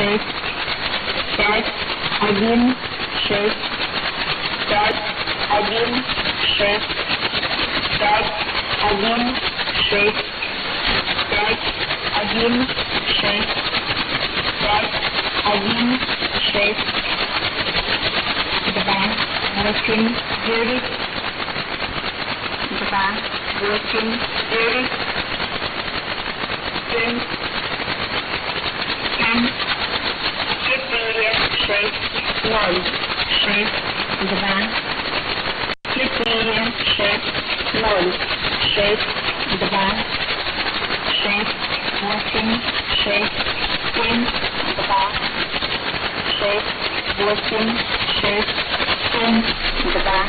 shake, start again, shake, start again, shake, start again, shake, start again, shake, start again, shake. To the back, another string, dirty. To the back, another string, dirty. String. wide shape divan, split medium shape lolly shape divan, shape working shape spin divan, shape working shape spin divan,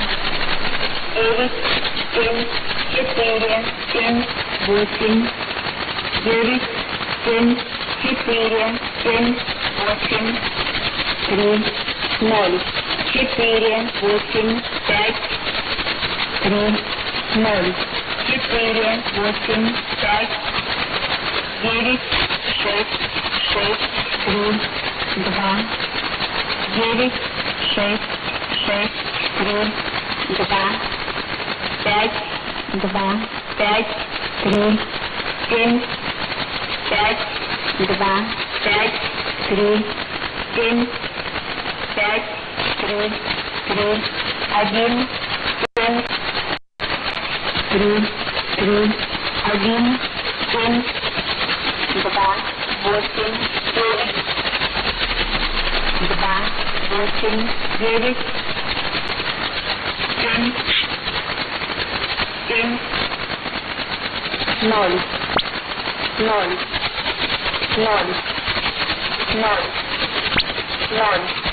Eric spin split medium spin working, Eric spin split medium spin working, green ноль, четыре, восемь, пять, три, ноль, четыре, восемь, пять, девять, шесть, шесть, три, два, девять, шесть, шесть, три, два, пять, два, пять, три, семь, пять, два, пять, три, семь, back, through, through, again, in, through, through, again, in, back, working, through, back, working, through, in, in, none, none, none, none, none.